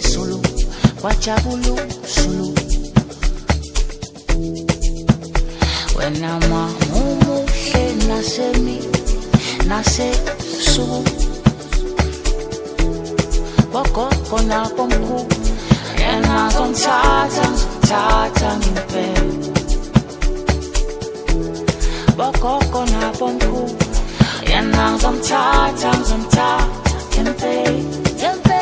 solo, guachabulu solo. Wena mahumu he nace mi, nace su. Wako kona pomku, ena kon tatan, tatan pe. Wako kona pomku, ena kon tatan, tatan pe.